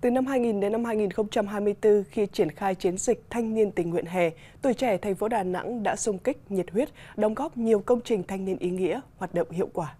Từ năm 2000 đến năm 2024, khi triển khai chiến dịch thanh niên tình nguyện hè, tuổi trẻ thành phố Đà Nẵng đã xung kích, nhiệt huyết, đóng góp nhiều công trình thanh niên ý nghĩa, hoạt động hiệu quả.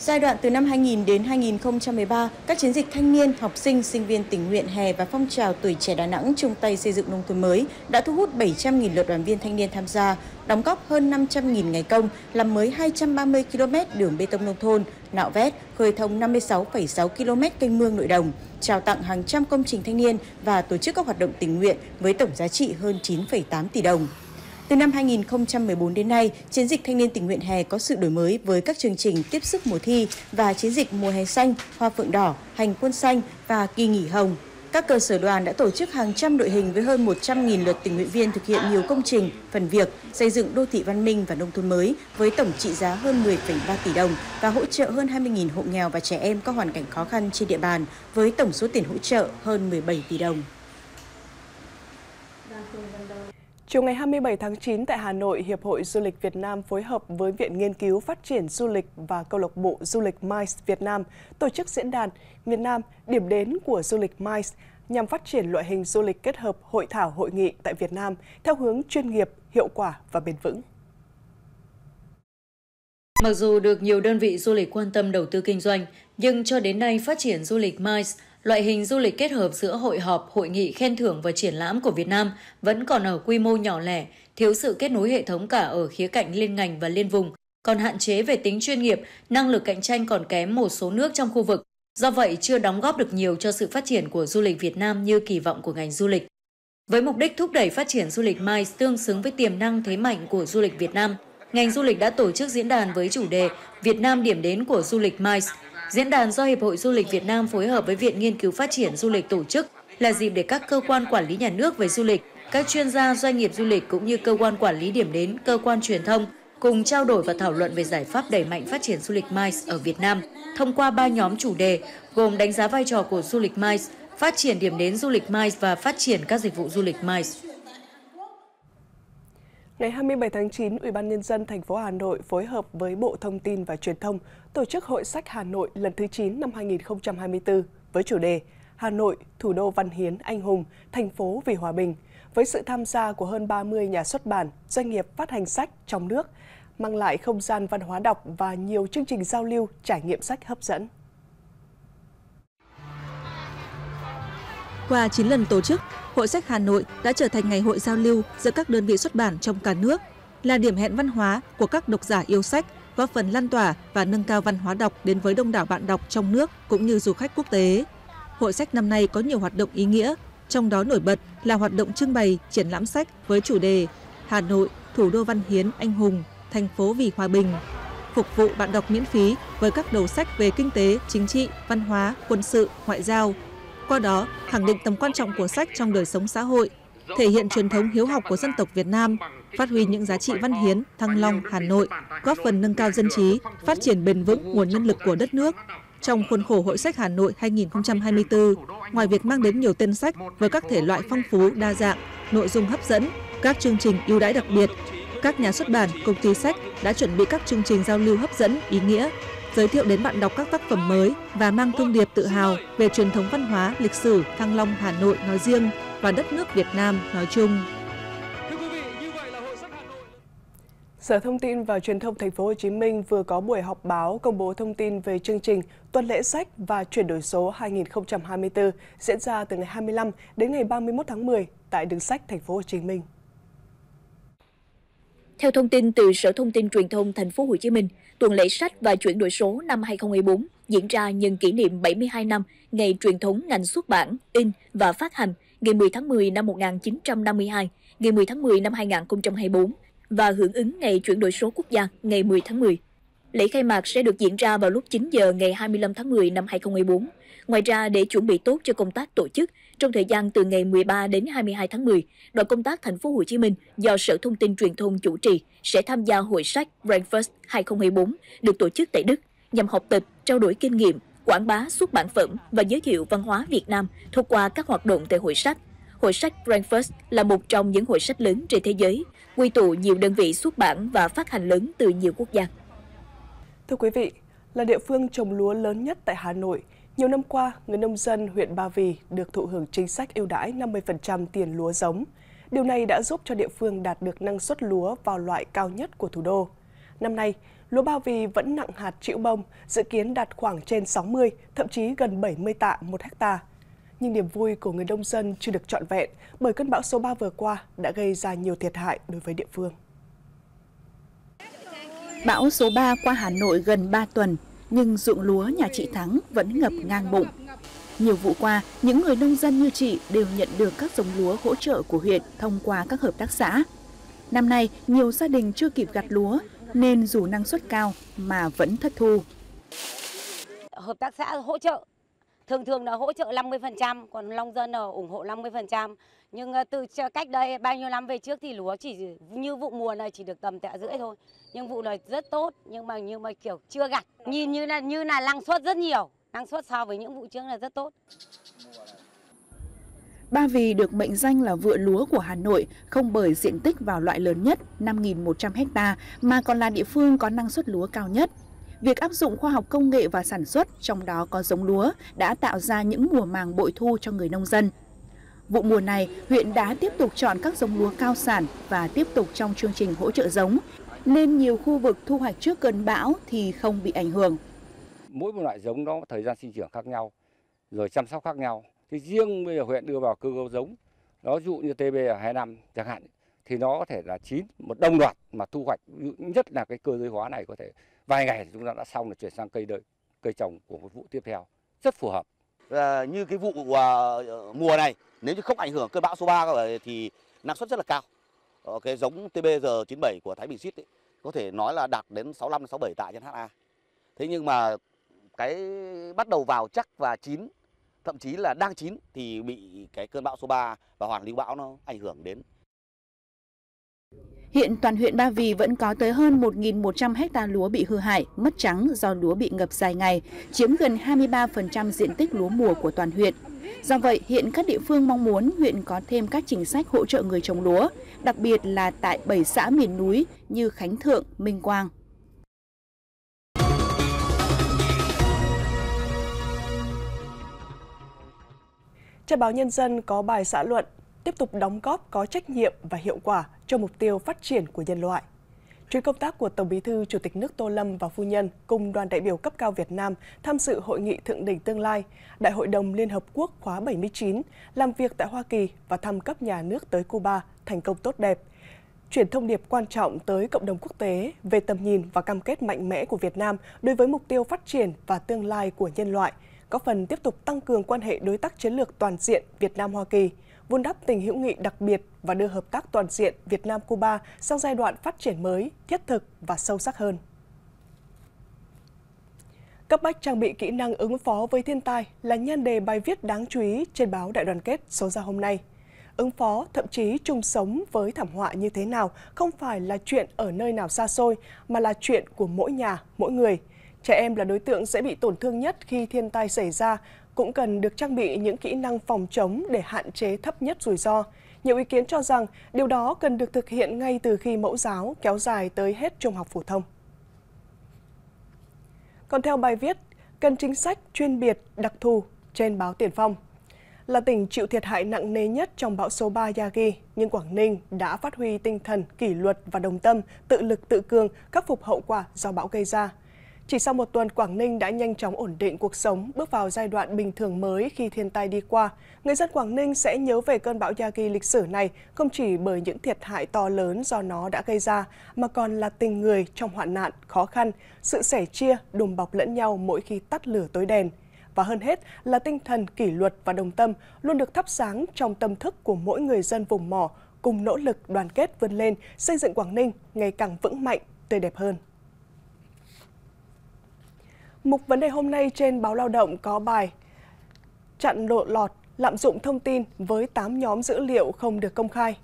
Giai đoạn từ năm 2000 đến 2013, các chiến dịch thanh niên, học sinh, sinh viên tình nguyện hè và phong trào tuổi trẻ Đà Nẵng chung tay xây dựng nông thôn mới đã thu hút 700.000 lượt đoàn viên thanh niên tham gia, đóng góp hơn 500.000 ngày công, làm mới 230 km đường bê tông nông thôn, nạo vét, khơi thông 56,6 km kênh mương nội đồng, trao tặng hàng trăm công trình thanh niên và tổ chức các hoạt động tình nguyện với tổng giá trị hơn 9,8 tỷ đồng. Từ năm 2014 đến nay, chiến dịch thanh niên tình nguyện hè có sự đổi mới với các chương trình tiếp sức mùa thi và chiến dịch mùa hè xanh, hoa phượng đỏ, hành quân xanh và kỳ nghỉ hồng. Các cơ sở đoàn đã tổ chức hàng trăm đội hình với hơn 100.000 lượt tình nguyện viên thực hiện nhiều công trình, phần việc, xây dựng đô thị văn minh và nông thôn mới với tổng trị giá hơn 10,3 tỷ đồng và hỗ trợ hơn 20.000 hộ nghèo và trẻ em có hoàn cảnh khó khăn trên địa bàn với tổng số tiền hỗ trợ hơn 17 tỷ đồng. Chiều ngày 27 tháng 9 tại Hà Nội, Hiệp hội Du lịch Việt Nam phối hợp với Viện Nghiên cứu Phát triển Du lịch và Câu lạc bộ Du lịch MICE Việt Nam tổ chức diễn đàn Việt Nam điểm đến của du lịch MICE nhằm phát triển loại hình du lịch kết hợp hội thảo hội nghị tại Việt Nam theo hướng chuyên nghiệp, hiệu quả và bền vững. Mặc dù được nhiều đơn vị du lịch quan tâm đầu tư kinh doanh, nhưng cho đến nay phát triển du lịch MICE Loại hình du lịch kết hợp giữa hội họp, hội nghị khen thưởng và triển lãm của Việt Nam vẫn còn ở quy mô nhỏ lẻ, thiếu sự kết nối hệ thống cả ở khía cạnh liên ngành và liên vùng, còn hạn chế về tính chuyên nghiệp, năng lực cạnh tranh còn kém một số nước trong khu vực. Do vậy, chưa đóng góp được nhiều cho sự phát triển của du lịch Việt Nam như kỳ vọng của ngành du lịch. Với mục đích thúc đẩy phát triển du lịch MICE tương xứng với tiềm năng thế mạnh của du lịch Việt Nam, ngành du lịch đã tổ chức diễn đàn với chủ đề Việt Nam điểm đến của du lịch MICE Diễn đàn do Hiệp hội Du lịch Việt Nam phối hợp với Viện Nghiên cứu Phát triển Du lịch tổ chức là dịp để các cơ quan quản lý nhà nước về du lịch, các chuyên gia doanh nghiệp du lịch cũng như cơ quan quản lý điểm đến, cơ quan truyền thông cùng trao đổi và thảo luận về giải pháp đẩy mạnh phát triển du lịch MICE ở Việt Nam thông qua ba nhóm chủ đề gồm đánh giá vai trò của du lịch MICE, phát triển điểm đến du lịch MICE và phát triển các dịch vụ du lịch MICE. Ngày 27 tháng 9, Ủy ban nhân dân thành phố Hà Nội phối hợp với Bộ Thông tin và Truyền thông tổ chức Hội sách Hà Nội lần thứ 9 năm 2024 với chủ đề Hà Nội, thủ đô văn hiến anh hùng, thành phố vì hòa bình, với sự tham gia của hơn 30 nhà xuất bản, doanh nghiệp phát hành sách trong nước, mang lại không gian văn hóa đọc và nhiều chương trình giao lưu, trải nghiệm sách hấp dẫn. Qua 9 lần tổ chức, Hội sách Hà Nội đã trở thành ngày hội giao lưu giữa các đơn vị xuất bản trong cả nước, là điểm hẹn văn hóa của các độc giả yêu sách, góp phần lan tỏa và nâng cao văn hóa đọc đến với đông đảo bạn đọc trong nước cũng như du khách quốc tế. Hội sách năm nay có nhiều hoạt động ý nghĩa, trong đó nổi bật là hoạt động trưng bày, triển lãm sách với chủ đề Hà Nội, thủ đô văn hiến, anh hùng, thành phố vì hòa bình, phục vụ bạn đọc miễn phí với các đầu sách về kinh tế, chính trị, văn hóa, quân sự, ngoại giao, qua đó khẳng định tầm quan trọng của sách trong đời sống xã hội thể hiện truyền thống hiếu học của dân tộc Việt Nam, phát huy những giá trị văn hiến, thăng long, Hà Nội, góp phần nâng cao dân trí, phát triển bền vững nguồn nhân lực của đất nước. Trong khuôn khổ Hội sách Hà Nội 2024, ngoài việc mang đến nhiều tên sách với các thể loại phong phú, đa dạng, nội dung hấp dẫn, các chương trình ưu đãi đặc biệt, các nhà xuất bản, công ty sách đã chuẩn bị các chương trình giao lưu hấp dẫn, ý nghĩa, giới thiệu đến bạn đọc các tác phẩm mới và mang thông điệp tự hào về truyền thống văn hóa, lịch sử Thăng Long Hà Nội nói riêng và đất nước Việt Nam nói chung. Sở Thông tin và Truyền thông Thành phố Hồ Chí Minh vừa có buổi họp báo công bố thông tin về chương trình Tuần lễ sách và chuyển đổi số 2024 diễn ra từ ngày 25 đến ngày 31 tháng 10 tại đường sách Thành phố Hồ Chí Minh. Theo thông tin từ Sở Thông tin Truyền thông Thành phố Hồ Chí Minh, tuần lễ sách và chuyển đổi số năm 2024 diễn ra nhân kỷ niệm 72 năm ngày truyền thống ngành xuất bản, in và phát hành ngày 10 tháng 10 năm 1952, ngày 10 tháng 10 năm 2024 và hưởng ứng ngày chuyển đổi số quốc gia ngày 10 tháng 10. Lễ khai mạc sẽ được diễn ra vào lúc 9 giờ ngày 25 tháng 10 năm 2024. Ngoài ra, để chuẩn bị tốt cho công tác tổ chức, trong thời gian từ ngày 13 đến 22 tháng 10, đoàn công tác thành phố Hồ Chí Minh do Sở Thông tin Truyền thông chủ trì sẽ tham gia hội sách Frankfurt 2024 được tổ chức tại Đức nhằm học tập, trao đổi kinh nghiệm, quảng bá xuất bản phẩm và giới thiệu văn hóa Việt Nam thông qua các hoạt động tại hội sách. Hội sách Frankfurt là một trong những hội sách lớn trên thế giới, quy tụ nhiều đơn vị xuất bản và phát hành lớn từ nhiều quốc gia. Thưa quý vị, Là địa phương trồng lúa lớn nhất tại Hà Nội, nhiều năm qua, người nông dân huyện Ba Vì được thụ hưởng chính sách ưu đãi 50% tiền lúa giống. Điều này đã giúp cho địa phương đạt được năng suất lúa vào loại cao nhất của thủ đô. Năm nay, lúa Ba Vì vẫn nặng hạt chịu bông, dự kiến đạt khoảng trên 60, thậm chí gần 70 tạ một hecta. Nhưng niềm vui của người nông dân chưa được trọn vẹn bởi cơn bão số 3 vừa qua đã gây ra nhiều thiệt hại đối với địa phương. Bão số 3 qua Hà Nội gần 3 tuần, nhưng ruộng lúa nhà chị Thắng vẫn ngập ngang bụng. Nhiều vụ qua, những người nông dân như chị đều nhận được các giống lúa hỗ trợ của huyện thông qua các hợp tác xã. Năm nay, nhiều gia đình chưa kịp gặt lúa nên dù năng suất cao mà vẫn thất thu. Hợp tác xã hỗ trợ thường thường là hỗ trợ 50%, còn nông dân là ủng hộ 50%. Nhưng ờ, từ cách đây bao nhiêu năm về trước thì lúa chỉ như vụ mùa này chỉ được tầm tạ rưỡi thôi. Nhưng vụ này rất tốt nhưng mà nhưng mà kiểu chưa gặt. Nhìn như là như là năng suất rất nhiều, năng suất so với những vụ trước là rất tốt. Ba Vì được mệnh danh là vựa lúa của Hà Nội không bởi diện tích vào loại lớn nhất 5.100 ha mà còn là địa phương có năng suất lúa cao nhất. Việc áp dụng khoa học công nghệ và sản xuất, trong đó có giống lúa, đã tạo ra những mùa màng bội thu cho người nông dân. Vụ mùa này, huyện đã tiếp tục chọn các giống lúa cao sản và tiếp tục trong chương trình hỗ trợ giống, nên nhiều khu vực thu hoạch trước cơn bão thì không bị ảnh hưởng. Mỗi một loại giống đó thời gian sinh trưởng khác nhau, rồi chăm sóc khác nhau. Thì riêng bây giờ huyện đưa vào cơ cấu giống, đó dụ như TB ở 2 năm chẳng hạn, thì nó có thể là chín một đông loạt mà thu hoạch. Nhất là cái cơ giới hóa này có thể vài ngày thì chúng ta đã xong là chuyển sang cây đợi cây trồng của một vụ tiếp theo. Rất phù hợp. À, như cái vụ à, mùa này nếu như không ảnh hưởng cơn bão số 3 thì năng suất rất là cao. Ờ, cái giống TBG 97 của Thái Bình Xít có thể nói là đạt đến 65 67 tạ trên ha. Thế nhưng mà cái bắt đầu vào chắc và chín thậm chí là đang chín thì bị cái cơn bão số 3 và hoàn lưu bão nó ảnh hưởng đến Hiện toàn huyện Ba Vì vẫn có tới hơn 1.100 hecta lúa bị hư hại, mất trắng do lúa bị ngập dài ngày, chiếm gần 23% diện tích lúa mùa của toàn huyện. Do vậy, hiện các địa phương mong muốn huyện có thêm các chính sách hỗ trợ người trồng lúa, đặc biệt là tại 7 xã miền núi như Khánh Thượng, Minh Quang. Trên báo Nhân dân có bài xã luận tiếp tục đóng góp có trách nhiệm và hiệu quả cho mục tiêu phát triển của nhân loại. Chuyến công tác của Tổng Bí thư Chủ tịch nước Tô Lâm và phu nhân cùng đoàn đại biểu cấp cao Việt Nam tham dự hội nghị thượng đỉnh tương lai, Đại hội đồng Liên Hợp Quốc khóa 79, làm việc tại Hoa Kỳ và thăm cấp nhà nước tới Cuba thành công tốt đẹp. Chuyển thông điệp quan trọng tới cộng đồng quốc tế về tầm nhìn và cam kết mạnh mẽ của Việt Nam đối với mục tiêu phát triển và tương lai của nhân loại, góp phần tiếp tục tăng cường quan hệ đối tác chiến lược toàn diện Việt Nam-Hoa Kỳ – vun đắp tình hữu nghị đặc biệt và đưa hợp tác toàn diện Việt Nam Cuba sang giai đoạn phát triển mới, thiết thực và sâu sắc hơn. Cấp bách trang bị kỹ năng ứng phó với thiên tai là nhan đề bài viết đáng chú ý trên báo Đại đoàn kết số ra hôm nay. Ứng phó, thậm chí chung sống với thảm họa như thế nào không phải là chuyện ở nơi nào xa xôi, mà là chuyện của mỗi nhà, mỗi người. Trẻ em là đối tượng dễ bị tổn thương nhất khi thiên tai xảy ra cũng cần được trang bị những kỹ năng phòng chống để hạn chế thấp nhất rủi ro. Nhiều ý kiến cho rằng điều đó cần được thực hiện ngay từ khi mẫu giáo kéo dài tới hết trung học phổ thông. Còn theo bài viết, cần chính sách chuyên biệt đặc thù trên báo Tiền Phong. Là tỉnh chịu thiệt hại nặng nề nhất trong bão số 3 Yagi, nhưng Quảng Ninh đã phát huy tinh thần kỷ luật và đồng tâm, tự lực tự cường, khắc phục hậu quả do bão gây ra – chỉ sau một tuần, Quảng Ninh đã nhanh chóng ổn định cuộc sống, bước vào giai đoạn bình thường mới khi thiên tai đi qua. Người dân Quảng Ninh sẽ nhớ về cơn bão Yagi lịch sử này không chỉ bởi những thiệt hại to lớn do nó đã gây ra, mà còn là tình người trong hoạn nạn, khó khăn, sự sẻ chia, đùm bọc lẫn nhau mỗi khi tắt lửa tối đèn. Và hơn hết là tinh thần kỷ luật và đồng tâm luôn được thắp sáng trong tâm thức của mỗi người dân vùng mỏ, cùng nỗ lực đoàn kết vươn lên, xây dựng Quảng Ninh ngày càng vững mạnh, tươi đẹp hơn. Mục vấn đề hôm nay trên báo Lao động có bài Chặn lộ lọt, lạm dụng thông tin với 8 nhóm dữ liệu không được công khai.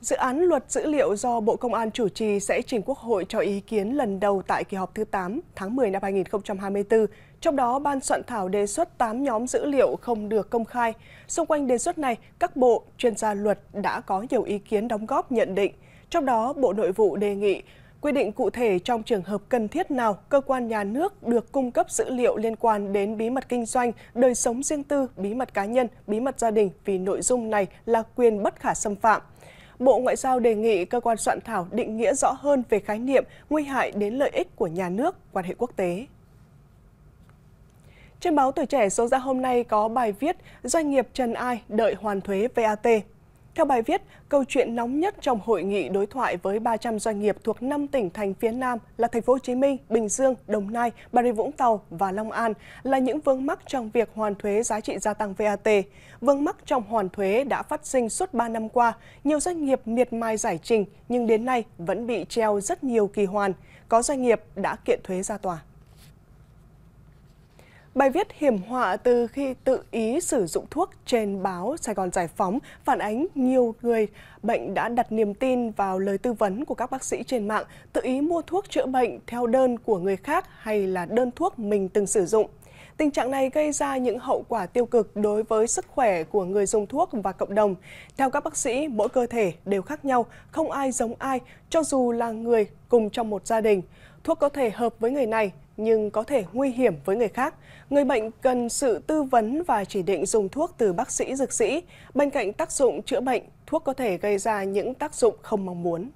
Dự án luật dữ liệu do Bộ Công an chủ trì sẽ trình Quốc hội cho ý kiến lần đầu tại kỳ họp thứ 8 tháng 10 năm 2024. Trong đó, Ban soạn thảo đề xuất 8 nhóm dữ liệu không được công khai. Xung quanh đề xuất này, các bộ, chuyên gia luật đã có nhiều ý kiến đóng góp nhận định. Trong đó, Bộ Nội vụ đề nghị quy định cụ thể trong trường hợp cần thiết nào cơ quan nhà nước được cung cấp dữ liệu liên quan đến bí mật kinh doanh, đời sống riêng tư, bí mật cá nhân, bí mật gia đình vì nội dung này là quyền bất khả xâm phạm. Bộ Ngoại giao đề nghị cơ quan soạn thảo định nghĩa rõ hơn về khái niệm nguy hại đến lợi ích của nhà nước, quan hệ quốc tế. Trên báo Tuổi Trẻ số ra hôm nay có bài viết Doanh nghiệp Trần Ai đợi hoàn thuế VAT. Theo bài viết, câu chuyện nóng nhất trong hội nghị đối thoại với 300 doanh nghiệp thuộc 5 tỉnh thành phía Nam là thành phố Hồ Chí Minh, Bình Dương, Đồng Nai, Bà Rịa Vũng Tàu và Long An là những vướng mắc trong việc hoàn thuế giá trị gia tăng VAT. Vướng mắc trong hoàn thuế đã phát sinh suốt 3 năm qua, nhiều doanh nghiệp miệt mài giải trình nhưng đến nay vẫn bị treo rất nhiều kỳ hoàn. Có doanh nghiệp đã kiện thuế ra tòa. Bài viết hiểm họa từ khi tự ý sử dụng thuốc trên báo Sài Gòn Giải Phóng phản ánh nhiều người bệnh đã đặt niềm tin vào lời tư vấn của các bác sĩ trên mạng, tự ý mua thuốc chữa bệnh theo đơn của người khác hay là đơn thuốc mình từng sử dụng. Tình trạng này gây ra những hậu quả tiêu cực đối với sức khỏe của người dùng thuốc và cộng đồng. Theo các bác sĩ, mỗi cơ thể đều khác nhau, không ai giống ai, cho dù là người cùng trong một gia đình. Thuốc có thể hợp với người này, nhưng có thể nguy hiểm với người khác. Người bệnh cần sự tư vấn và chỉ định dùng thuốc từ bác sĩ dược sĩ. Bên cạnh tác dụng chữa bệnh, thuốc có thể gây ra những tác dụng không mong muốn.